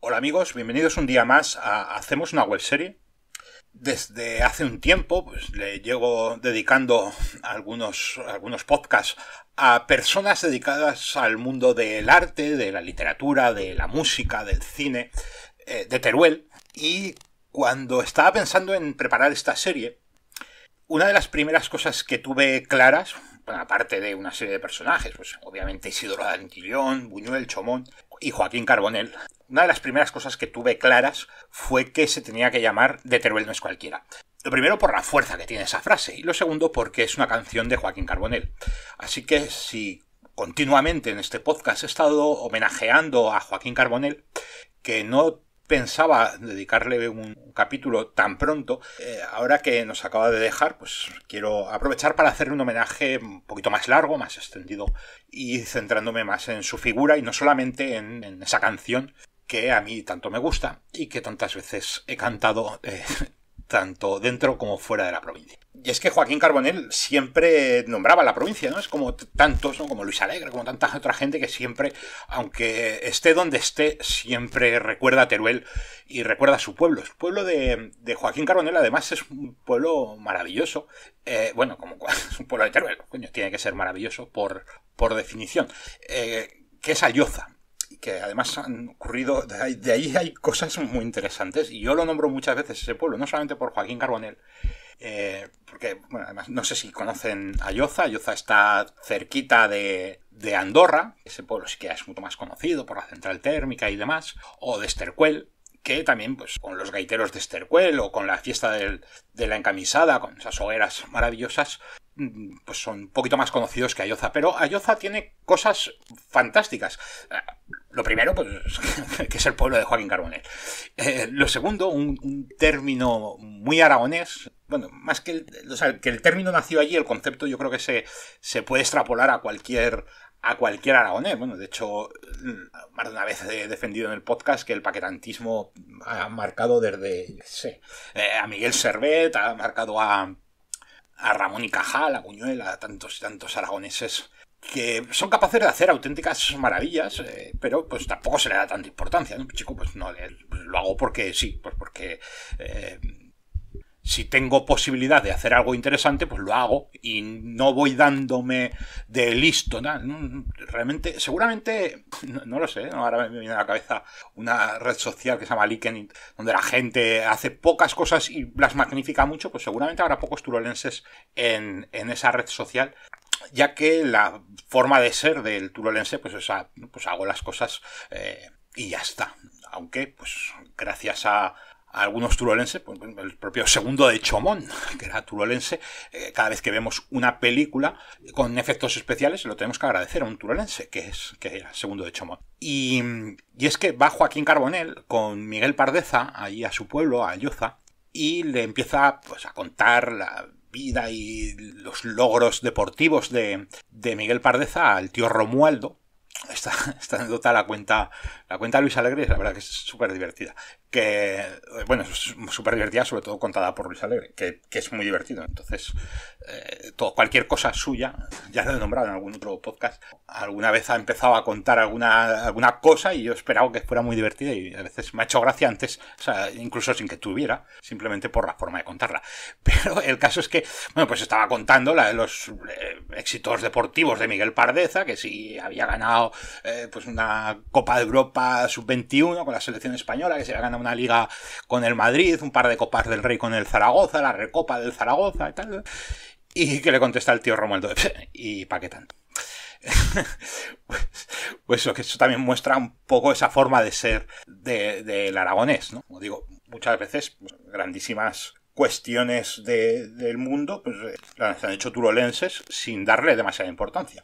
Hola amigos, bienvenidos un día más a Hacemos una webserie. Desde hace un tiempo pues, le llevo dedicando algunos, algunos podcasts a personas dedicadas al mundo del arte, de la literatura, de la música, del cine, eh, de Teruel. Y cuando estaba pensando en preparar esta serie, una de las primeras cosas que tuve claras, bueno, aparte de una serie de personajes, pues obviamente Isidoro Dantillón, Buñuel, Chomón y Joaquín Carbonell, una de las primeras cosas que tuve claras fue que se tenía que llamar De Teruel no es cualquiera. Lo primero por la fuerza que tiene esa frase y lo segundo porque es una canción de Joaquín Carbonell. Así que si continuamente en este podcast he estado homenajeando a Joaquín Carbonell, que no pensaba dedicarle un capítulo tan pronto. Eh, ahora que nos acaba de dejar, pues quiero aprovechar para hacerle un homenaje un poquito más largo, más extendido y centrándome más en su figura y no solamente en, esa canción que a mí tanto me gusta y que tantas veces he cantado eh, tanto dentro como fuera de la provincia. Y es que Joaquín Carbonell siempre nombraba la provincia, ¿no? Es como tantos, ¿no? Como Luis Alegre, como tanta otra gente que siempre, aunque esté donde esté, siempre recuerda a Teruel y recuerda a su pueblo. El pueblo de, Joaquín Carbonell, además, es un pueblo maravilloso. Eh, bueno, como es un pueblo de Teruel, coño, tiene que ser maravilloso por, por definición. Eh, que es Ayoza que además han ocurrido, de ahí, hay cosas muy interesantes, y yo lo nombro muchas veces ese pueblo, no solamente por Joaquín Carbonell, eh, porque, bueno, además no sé si conocen Ayoza, Ayoza está cerquita de, de Andorra, ese pueblo sí que es mucho más conocido por la central térmica y demás, o de Estercuel, que también, pues, con los gaiteros de Estercuel o con la fiesta de la encamisada, con esas hogueras maravillosas, pues son un poquito más conocidos que Ayoza. Pero Ayoza tiene cosas fantásticas. Lo primero, pues, que es el pueblo de Joaquín Carbonell. Eh, lo segundo, un, término muy aragonés. Bueno, más que el, que el término nació allí, el concepto yo creo que se, se puede extrapolar a cualquier a cualquier aragonés. Bueno, de hecho, más de una vez he defendido en el podcast que el paquetantismo ha marcado desde, sé, eh, a Miguel Servet, ha marcado a, a Ramón y Cajal, a Buñuel, a tantos y tantos aragoneses que son capaces de hacer auténticas maravillas, eh, pero pues tampoco se le da tanta importancia, ¿no? Chico, pues no, pues, lo hago porque sí, pues porque eh, si tengo posibilidad de hacer algo interesante, pues lo hago y no voy dándome de listo. Realmente, seguramente, no, lo sé, ahora me viene a la cabeza una red social que se llama LinkedIn, donde la gente hace pocas cosas y las magnifica mucho, pues seguramente habrá pocos turolenses en, en esa red social ya que la forma de ser del turolense, pues, pues hago las cosas eh, y ya está. Aunque, pues, gracias a, algunos turolenses, pues, el propio segundo de Chomón, que era turolense, eh, cada vez que vemos una película con efectos especiales, lo tenemos que agradecer a un turolense, que es que era segundo de Chomón. Y, y es que va Joaquín Carbonell con Miguel Pardeza, ahí a su pueblo, a Yoza, y le empieza pues, a contar la vida y los logros deportivos de, de Miguel Pardeza al tío Romualdo. Esta, esta anécdota la cuenta, la cuenta Luis Alegre, la verdad que es súper divertida que, bueno, es súper divertida, sobre todo contada por Luis Alegre, que, es muy divertido. Entonces, eh, todo, cualquier cosa suya, ya lo he nombrado en algún otro podcast, alguna vez ha empezado a contar alguna, alguna cosa y yo esperaba que fuera muy divertida y a veces me ha hecho gracia antes, o sea, incluso sin que tuviera, simplemente por la forma de contarla. Pero el caso es que, bueno, pues estaba contando la, los eh, éxitos deportivos de Miguel Pardeza, que si había ganado eh, pues una Copa de Europa sub-21 con la selección española, que se había ganado una liga con el Madrid, un par de copas del Rey con el Zaragoza, la recopa del Zaragoza y tal. Y que le contesta el tío Romualdo, ¿y para qué tanto? pues, pues, eso, que eso también muestra un poco esa forma de ser del aragonés, ¿no? Como digo, muchas veces pues, grandísimas cuestiones del mundo pues, eh, las han hecho turolenses sin darle demasiada importancia.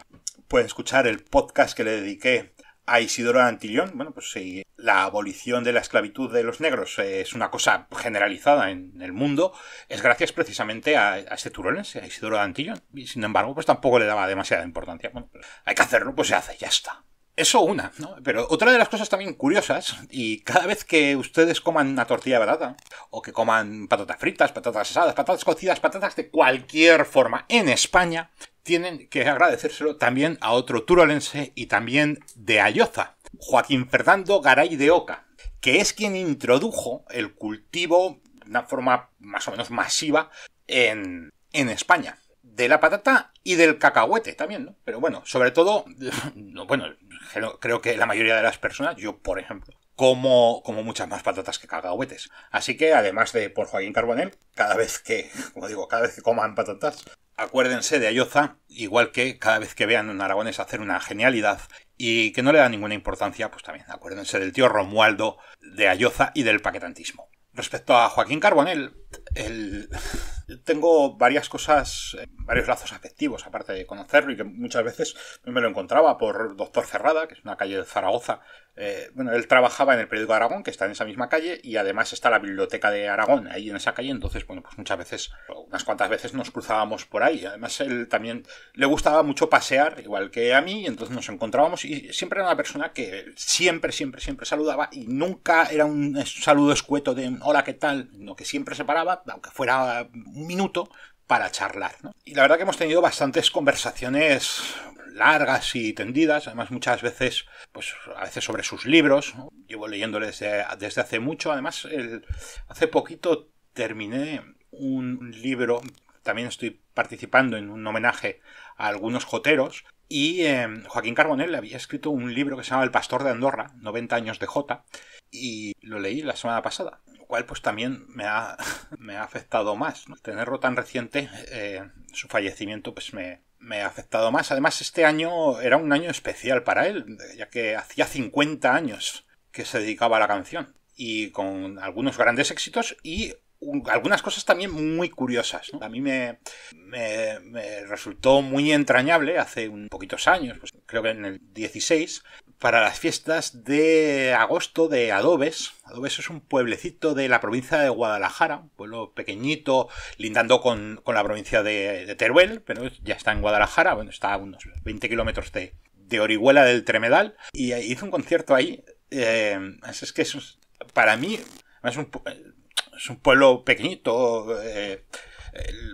Pueden escuchar el podcast que le dediqué a Isidoro Antillón, bueno, pues si la abolición de la esclavitud de los negros es una cosa generalizada en el mundo, es gracias precisamente a, este turolense, a Isidoro Antillón. Y sin embargo, pues tampoco le daba demasiada importancia. Bueno, pues hay que hacerlo, pues se hace, ya está. Eso una, ¿no? Pero otra de las cosas también curiosas, y cada vez que ustedes coman una tortilla de patata, o que coman patatas fritas, patatas asadas, patatas cocidas, patatas de cualquier forma en España, tienen que agradecérselo también a otro turolense y también de Ayoza. Joaquín Fernando Garay de Oca, que es quien introdujo el cultivo de una forma más o menos masiva en, en España de la patata y del cacahuete también, ¿no? Pero bueno, sobre todo, bueno, creo que la mayoría de las personas, yo por ejemplo, como, como muchas más patatas que cacahuetes. Así que además de por Joaquín Carbonel, cada vez que, como digo, cada vez que coman patatas, acuérdense de Ayoza, igual que cada vez que vean un aragonés hacer una genialidad y que no le da ninguna importancia, pues también acuérdense del tío Romualdo, de Ayoza y del paquetantismo. Respecto a Joaquín Carbonel, el... tengo varias cosas, eh, varios lazos afectivos, aparte de conocerlo y que muchas veces me lo encontraba por Doctor Cerrada, que es una calle de Zaragoza, eh, bueno, él trabajaba en el periódico Aragón, que está en esa misma calle, y además está la biblioteca de Aragón ahí en esa calle, entonces, bueno, pues muchas veces, unas cuantas veces nos cruzábamos por ahí. Además, él también le gustaba mucho pasear, igual que a mí, entonces nos encontrábamos y siempre era una persona que siempre, siempre, siempre saludaba y nunca era un saludo escueto de hola, ¿qué tal? No, que siempre se paraba, aunque fuera un minuto, para charlar. ¿no? Y la verdad que hemos tenido bastantes conversaciones largas y tendidas, además muchas veces, pues a veces sobre sus libros, llevo leyéndole desde, desde, hace mucho, además el, hace poquito terminé un libro, también estoy participando en un homenaje a algunos joteros, y eh, Joaquín Carbonell había escrito un libro que se llama El Pastor de Andorra, 90 años de Jota, y lo leí la semana pasada, lo cual pues también me ha, me ha afectado más. Tenerlo tan reciente, eh, su fallecimiento pues me, me ha afectado más. Además, este año era un año especial para él, ya que hacía 50 años que se dedicaba a la canción. Y con algunos grandes éxitos y algunas cosas también muy curiosas. A mí me, me, resultó muy entrañable hace un poquitos años, pues creo que en el 16, para las fiestas de agosto de Adobes. Adobes es un pueblecito de la provincia de Guadalajara, un pueblo pequeñito, lindando con, la provincia de, Teruel, pero ya está en Guadalajara, bueno, está a unos 20 kilómetros de, Orihuela del Tremedal, y hizo un concierto ahí. Eh, es, que para mí es un, es un pueblo pequeñito. Eh,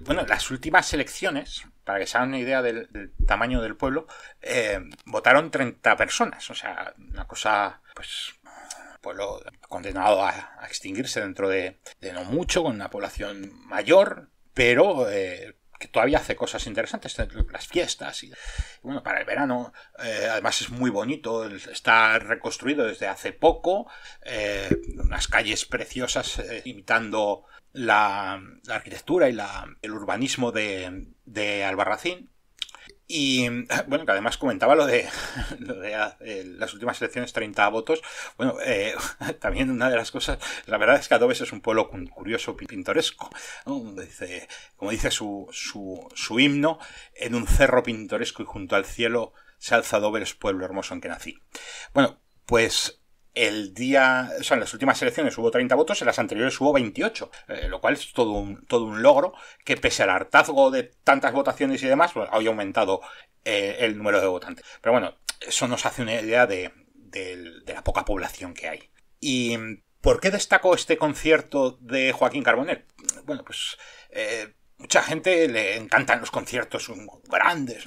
bueno, las últimas elecciones, para que se hagan una idea del, tamaño del pueblo, eh, votaron 30 personas. O sea, una cosa, pues, pueblo condenado a, extinguirse dentro de, no mucho, con una población mayor, pero eh, que todavía hace cosas interesantes, las fiestas y, bueno, para el verano, eh, además es muy bonito, está reconstruido desde hace poco, unas calles preciosas imitando la, arquitectura y la, el urbanismo de, de, Albarracín. Y bueno, que además comentaba lo de, eh, las últimas elecciones, 30 votos. Bueno, eh, también una de las cosas, la verdad es que Adobes es un pueblo curioso, pintoresco. Dice, como dice su, su, su himno, en un cerro pintoresco y junto al cielo se alza Adobes, pueblo hermoso en que nací. Bueno, pues el día, o sea, en las últimas elecciones hubo 30 votos, en las anteriores hubo 28, eh, lo cual es todo un, todo un logro que pese al hartazgo de tantas votaciones y demás, pues, había aumentado eh, el número de votantes. Pero bueno, eso nos hace una idea de, la poca población que hay. ¿Y por qué destacó este concierto de Joaquín Carbonell? Bueno, pues eh, mucha gente le encantan los conciertos grandes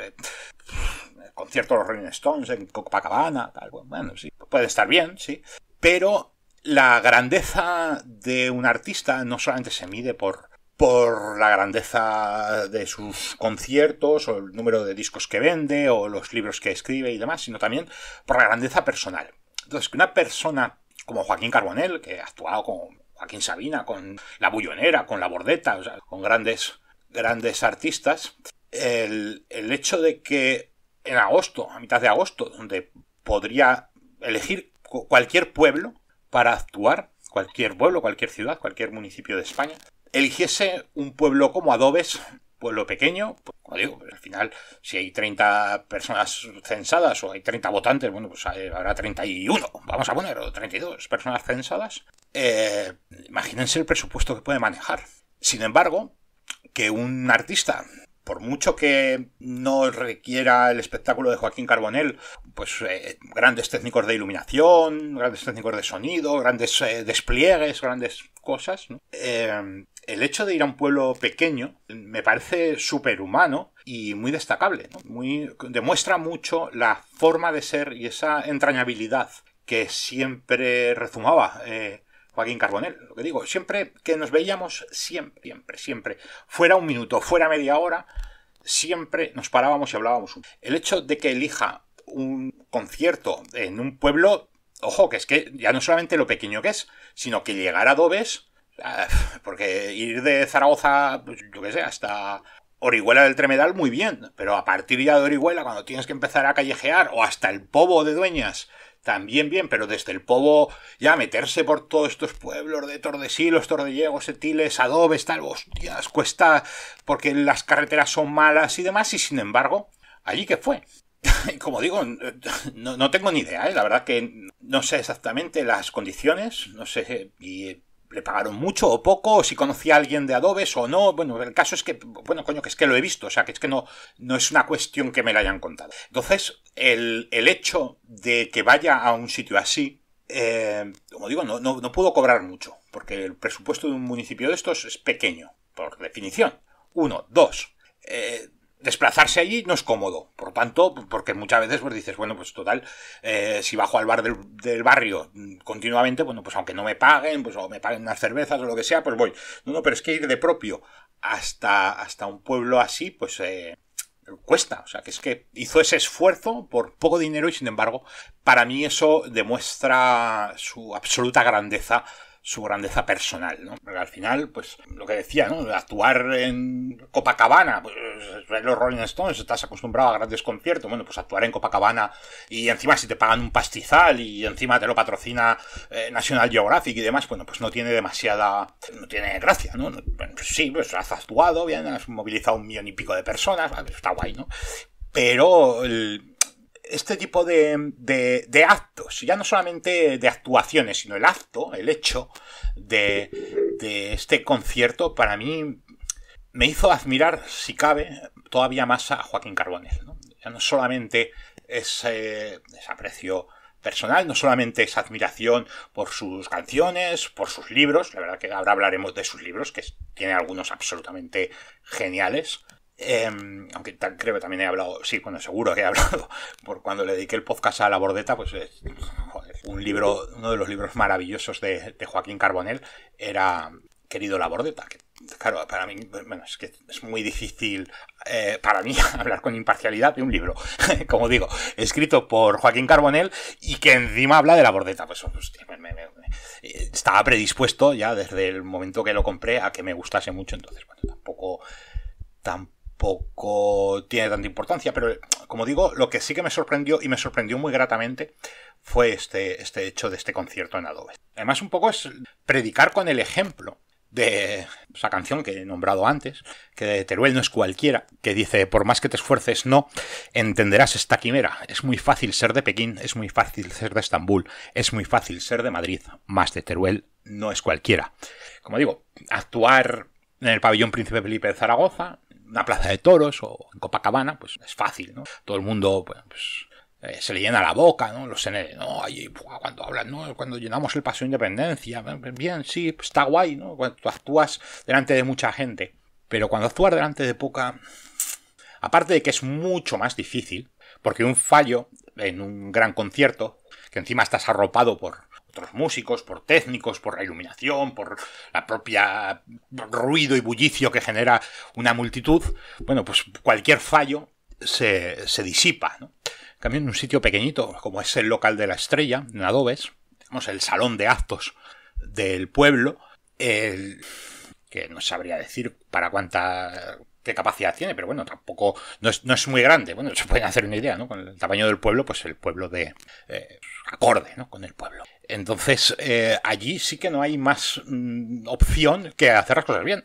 concierto de los Rolling Stones en Copacabana, tal, bueno, sí, puede estar bien, sí, pero la grandeza de un artista no solamente se mide por, por la grandeza de sus conciertos o el número de discos que vende o los libros que escribe y demás, sino también por la grandeza personal. Entonces, que una persona como Joaquín Carbonell, que ha actuado con Joaquín Sabina, con La Bullonera, con La Bordeta, o sea, con grandes, grandes artistas, el, el hecho de que en agosto, a mitad de agosto, donde podría elegir cualquier pueblo para actuar, cualquier pueblo, cualquier ciudad, cualquier municipio de España, eligiese un pueblo como Adobes, pueblo pequeño, pues, como digo, al final, si hay 30 personas censadas o hay 30 votantes, bueno, pues habrá 31, vamos a poner, o 32 personas censadas, eh, imagínense el presupuesto que puede manejar. Sin embargo, que un artista por mucho que no requiera el espectáculo de Joaquín Carbonell, pues eh, grandes técnicos de iluminación, grandes técnicos de sonido, grandes eh, despliegues, grandes cosas, eh, el hecho de ir a un pueblo pequeño me parece superhumano y muy destacable. Muy, demuestra mucho la forma de ser y esa entrañabilidad que siempre rezumaba Joaquín Carbonell. Lo que digo, siempre que nos veíamos, siempre, siempre, siempre, fuera un minuto, fuera media hora, siempre nos parábamos y hablábamos. El hecho de que elija un concierto en un pueblo, ojo, que es que ya no solamente lo pequeño que es, sino que llegar a Dobes Ah, porque ir de Zaragoza, pues, yo qué sé, hasta Orihuela del Tremedal muy bien, pero a partir ya de Orihuela, cuando tienes que empezar a callejear, o hasta el Pobo de Dueñas, también bien, pero desde el Pobo ya meterse por todos estos pueblos de Tordesillos, Tordellegos, Etiles, Adobes, tal, hostias, cuesta porque las carreteras son malas y demás, y sin embargo, allí que fue. Como digo, no, no tengo ni idea, ¿eh? la verdad que no sé exactamente las condiciones, no sé, le pagaron mucho o poco, o si conocía a alguien de Adobes o no. Bueno, el caso es que, bueno, coño, que es que lo he visto, o sea, que es que no, no es una cuestión que me la hayan contado. Entonces, el, hecho de que vaya a un sitio así, eh, como digo, no, no, no puedo cobrar mucho, porque el presupuesto de un municipio de estos es pequeño, por definición. Uno, dos. Eh, desplazarse allí no es cómodo. Por tanto, porque muchas veces pues dices, bueno, pues total, eh, si bajo al bar del, barrio continuamente, bueno, pues aunque no me paguen, pues o me paguen unas cervezas o lo que sea, pues voy. No, no, pero es que ir de propio hasta, hasta un pueblo así, pues eh, cuesta. O sea, que es que hizo ese esfuerzo por poco dinero y sin embargo, para mí eso demuestra su absoluta grandeza su grandeza personal, ¿no? Porque al final, pues, lo que decía, ¿no? Actuar en Copacabana, pues, los Rolling Stones, estás acostumbrado a grandes conciertos, bueno, pues actuar en Copacabana y encima si te pagan un pastizal y encima te lo patrocina eh, National Geographic y demás, bueno, pues no tiene demasiada, no tiene gracia, ¿no? Pues sí, pues has actuado bien, has movilizado un millón y pico de personas, está guay, ¿no? Pero el, este tipo de, de, actos, ya no solamente de actuaciones, sino el acto, el hecho de, de este concierto, para mí me hizo admirar, si cabe, todavía más a Joaquín Carbonell. Ya no solamente ese, ese aprecio personal, no solamente esa admiración por sus canciones, por sus libros, la verdad que ahora hablaremos de sus libros, que tiene algunos absolutamente geniales, Em, aunque creo que también he hablado, sí, bueno, seguro que he hablado, por cuando le dediqué el podcast a la bordeta, pues un libro, uno de los libros maravillosos de, Joaquín Carbonell era Querido la bordeta, que claro, para mí, bueno, es que es muy difícil eh, para mí hablar con imparcialidad de un libro, como digo, escrito por Joaquín Carbonell y que encima habla de la bordeta, pues hostia, estaba predispuesto ya desde el momento que lo compré a que me gustase mucho, entonces, bueno, tampoco, tampoco poco tiene tanta importancia, pero como digo, lo que sí que me sorprendió y me sorprendió muy gratamente fue este, este hecho de este concierto en Adobe. Además, un poco es predicar con el ejemplo de esa canción que he nombrado antes, que de Teruel no es cualquiera, que dice, por más que te esfuerces, no, entenderás esta quimera. Es muy fácil ser de Pekín, es muy fácil ser de Estambul, es muy fácil ser de Madrid, más de Teruel no es cualquiera. Como digo, actuar en el pabellón Príncipe Felipe de Zaragoza, una plaza de toros o en Copacabana, pues es fácil, ¿no? Todo el mundo, pues, eh, se le llena la boca, ¿no? Los ND, no, cuando hablan, ¿no? Cuando llenamos el paso de independencia, bien, sí, pues, está guay, ¿no? Cuando tú actúas delante de mucha gente. Pero cuando actúas delante de poca. Aparte de que es mucho más difícil, porque un fallo en un gran concierto, que encima estás arropado por otros músicos, por técnicos, por la iluminación, por la propia ruido y bullicio que genera una multitud, bueno, pues cualquier fallo se, disipa. ¿no? En cambio, en un sitio pequeñito, como es el local de la estrella, en Adobes, tenemos el salón de actos del pueblo, el, que no sabría decir para cuánta qué capacidad tiene, pero bueno, tampoco no es, muy grande. Bueno, se pueden hacer una idea, ¿no? Con el tamaño del pueblo, pues el pueblo de eh, acorde, ¿no? Con el pueblo. Entonces, eh, allí sí que no hay más mm, opción que hacer las cosas bien.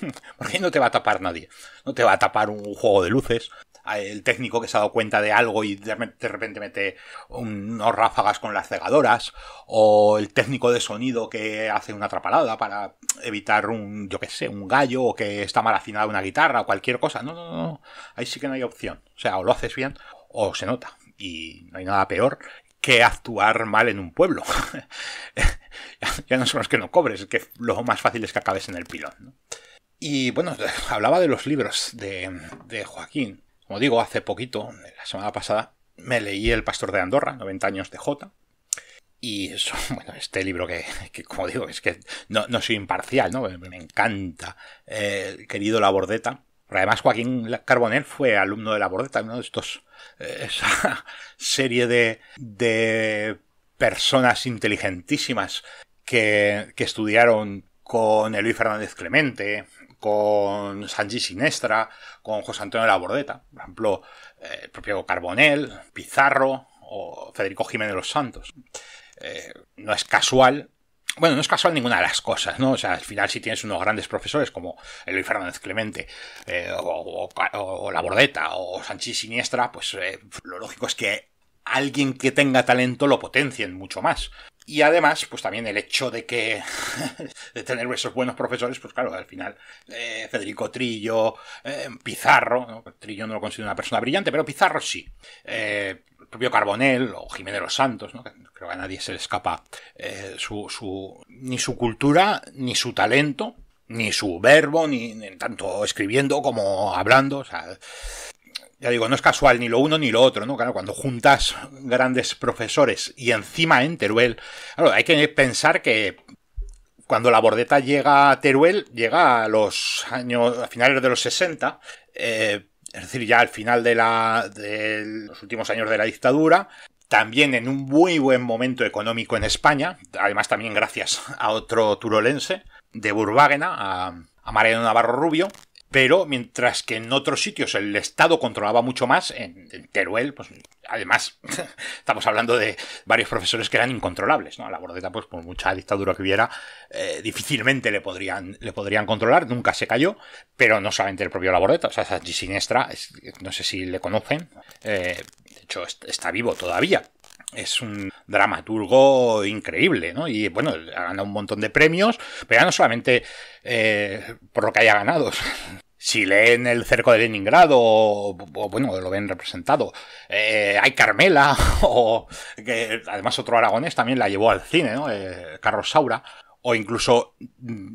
Porque no te va a tapar nadie. No te va a tapar un juego de luces. El técnico que se ha dado cuenta de algo y de repente mete unos ráfagas con las cegadoras. O el técnico de sonido que hace una atrapalada para evitar un, yo qué sé, un gallo o que está mal afinada una guitarra o cualquier cosa. No, no, no. Ahí sí que no hay opción. O sea, o lo haces bien o se nota. Y no hay nada peor que actuar mal en un pueblo. ya no son los que no cobres, es que lo más fácil es que acabes en el pilón. Y bueno, hablaba de los libros de, de Joaquín. Como digo, hace poquito, la semana pasada, me leí El Pastor de Andorra, 90 años de J. Y eso, bueno, este libro que, como digo, es que no, soy imparcial, ¿no? Me, encanta. Eh, querido La Bordeta. además, Joaquín Carbonell fue alumno de La Bordeta, uno de estos. Eh, esa serie de, de personas inteligentísimas que, que estudiaron con Eloy Fernández Clemente, con Sanji Sinestra, con José Antonio de la Bordeta, por ejemplo, eh, el propio Carbonell, Pizarro o Federico Jiménez de los Santos. Eh, no es casual. Bueno, no es casual ninguna de las cosas, ¿no? O sea, al final si tienes unos grandes profesores como Eloy Fernández Clemente eh, o, La Bordeta o Sanchi Siniestra, pues lo lógico es que alguien que tenga talento lo potencien mucho más. Y además, pues también el hecho de que de tener esos buenos profesores, pues claro, al final eh, Federico Trillo, eh, Pizarro, Trillo no lo considero una persona brillante, pero Pizarro sí. Eh, el propio Carbonell o Jiménez los Santos, ¿no? creo que a nadie se le escapa su, su, ni su cultura, ni su talento, ni su verbo, ni, ni tanto escribiendo como hablando. O sea, ya digo, no es casual ni lo uno ni lo otro, ¿no? Claro, cuando juntas grandes profesores y encima en Teruel, hay que pensar que cuando la bordeta llega a Teruel, llega a los años, a finales de los 60, eh, es decir, ya al final de, los últimos años de la dictadura, también en un muy buen momento económico en España, además también gracias a otro turolense de Burvágena, a, a Mariano Navarro Rubio, pero mientras que en otros sitios el Estado controlaba mucho más, en, Teruel, pues además estamos hablando de varios profesores que eran incontrolables, ¿no? A la bordeta, pues por mucha dictadura que hubiera, eh, difícilmente le podrían, le podrían controlar, nunca se cayó, pero no solamente el propio Labordeta, o sea, Sanchi Sinestra, no sé si le conocen, eh, de hecho está vivo todavía, es un dramaturgo increíble, ¿no? Y bueno, ha ganado un montón de premios, pero ya no solamente eh, por lo que haya ganado. Si leen el cerco de Leningrado, o, bueno, lo ven representado, eh, hay Carmela, o que además otro aragonés también la llevó al cine, ¿no? Eh, Carlos Saura, o incluso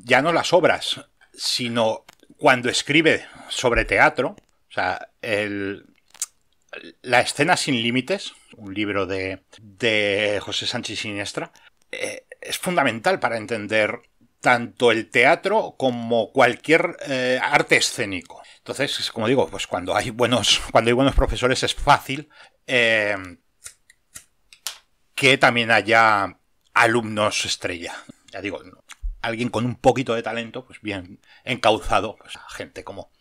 ya no las obras, sino cuando escribe sobre teatro, o sea, el, la escena sin límites, un libro de, de José Sánchez Siniestra, eh, es fundamental para entender tanto el teatro como cualquier eh, arte escénico. Entonces, como digo, pues cuando hay buenos, cuando hay buenos profesores es fácil eh, que también haya alumnos estrella. Ya digo, alguien con un poquito de talento, pues bien encauzado, pues gente como,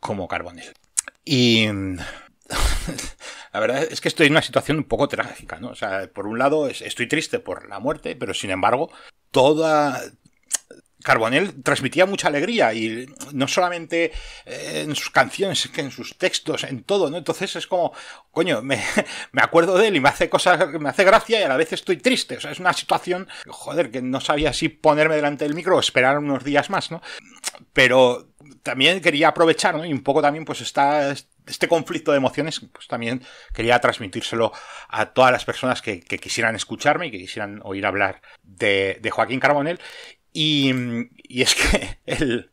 como Carbonell. Y la verdad es que estoy en una situación un poco trágica, ¿no? O sea, por un lado estoy triste por la muerte, pero sin embargo, toda, Carbonell transmitía mucha alegría y no solamente eh, en sus canciones, en sus textos, en todo, ¿no? Entonces es como, coño, me, me, acuerdo de él y me hace cosas, me hace gracia y a la vez estoy triste. O sea, es una situación, joder, que no sabía si ponerme delante del micro o esperar unos días más, ¿no? Pero también quería aprovechar, ¿no? Y un poco también, pues, está este conflicto de emociones, pues también quería transmitírselo a todas las personas que, quisieran escucharme y que quisieran oír hablar de, de Joaquín Carbonell. Y, y es que él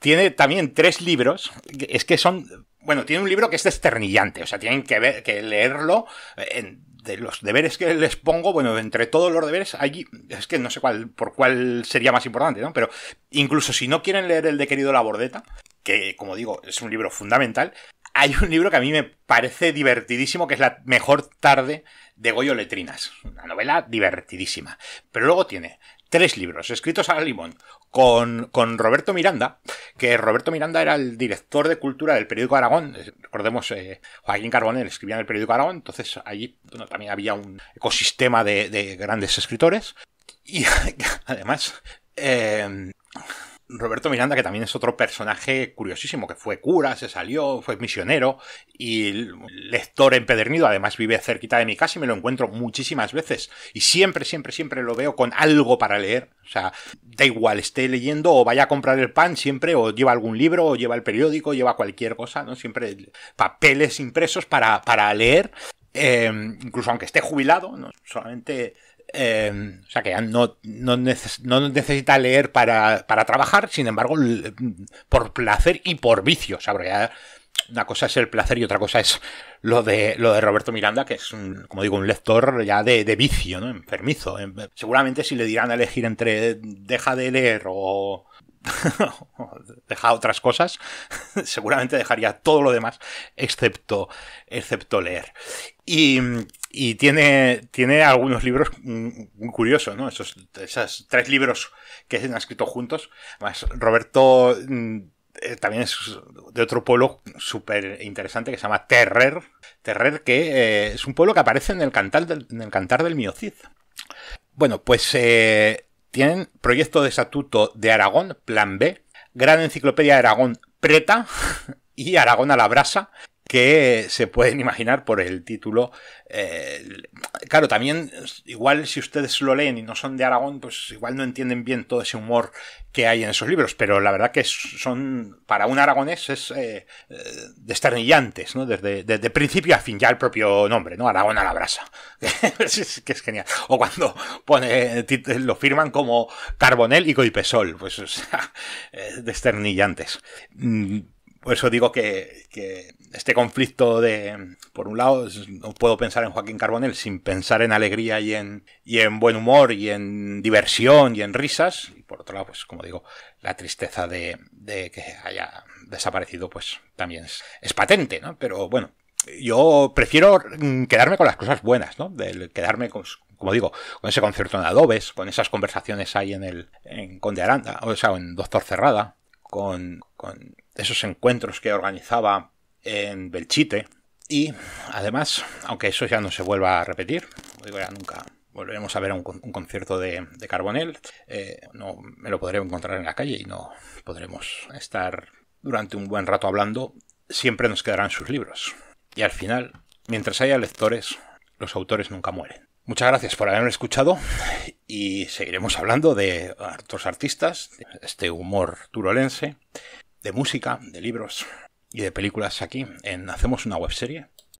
tiene también tres libros, es que son, bueno, tiene un libro que es desternillante, o sea, tienen que, ver, que leerlo en, de los deberes que les pongo, bueno, entre todos los deberes, hay, es que no sé cuál, por cuál sería más importante, ¿no? Pero incluso si no quieren leer el de Querido La Bordeta, que como digo, es un libro fundamental, hay un libro que a mí me parece divertidísimo, que es La mejor tarde de Goyo Letrinas. Una novela divertidísima. Pero luego tiene tres libros escritos a limón con, con, Roberto Miranda, que Roberto Miranda era el director de cultura del periódico Aragón. Recordemos, eh, Joaquín Carbonell escribía en el periódico Aragón, entonces allí bueno, también había un ecosistema de, de grandes escritores. Y además, eh, Roberto Miranda, que también es otro personaje curiosísimo, que fue cura, se salió, fue misionero y lector empedernido, además vive cerquita de mi casa y me lo encuentro muchísimas veces. Y siempre, siempre, siempre lo veo con algo para leer. O sea, da igual, esté leyendo o vaya a comprar el pan siempre, o lleva algún libro, o lleva el periódico, lleva cualquier cosa, ¿no? Siempre papeles impresos para, para leer. Eh, incluso aunque esté jubilado, ¿no? solamente Eh, o sea que no, no, necesita leer para, para, trabajar, sin embargo, por placer y por vicio. O una cosa es el placer y otra cosa es lo de, lo de Roberto Miranda, que es, un, como digo, un lector ya de, de vicio, ¿no? Enfermizo. Seguramente si le dirán a elegir entre deja de leer o deja otras cosas, seguramente dejaría todo lo demás excepto, excepto leer. Y, y tiene, tiene algunos libros muy curiosos, ¿no? Esos, tres libros que se han escrito juntos. Roberto mm, eh, también es de otro pueblo súper interesante que se llama Terrer. Terrer, que eh, es un pueblo que aparece en el cantar del, el cantar del Miocid. Bueno, pues eh, tienen proyecto de estatuto de Aragón, plan B, Gran Enciclopedia de Aragón, Preta y Aragón a la brasa, que se pueden imaginar por el título. Eh, claro, también, igual si ustedes lo leen y no son de Aragón, pues igual no entienden bien todo ese humor que hay en esos libros, pero la verdad que son, para un aragonés, es eh, eh, desternillantes, ¿no? Desde, principio a fin, ya el propio nombre, ¿no? Aragón a la brasa, que es genial. O cuando pone, lo firman como Carbonel y Coipesol, pues, o sea, desternillantes. Por eso digo que, este conflicto de, por un lado, no puedo pensar en Joaquín Carbonell sin pensar en alegría y en, y en buen humor y en diversión y en risas. Y por otro lado, pues como digo, la tristeza de, que haya desaparecido, pues también es, patente, ¿no? Pero bueno, yo prefiero quedarme con las cosas buenas, ¿no? De quedarme con, como digo, con ese concierto en Adobes, con esas conversaciones ahí en el, en Conde Aranda, o sea, en Doctor Cerrada, con, con esos encuentros que organizaba en Belchite. Y además, aunque eso ya no se vuelva a repetir, digo, ya nunca volveremos a ver un, concierto de, Carbonell, eh, no me lo podré encontrar en la calle y no podremos estar durante un buen rato hablando, siempre nos quedarán sus libros. Y al final, mientras haya lectores, los autores nunca mueren. Muchas gracias por haberme escuchado y seguiremos hablando de otros artistas, este humor turolense de música, de libros y de películas aquí en Hacemos una webserie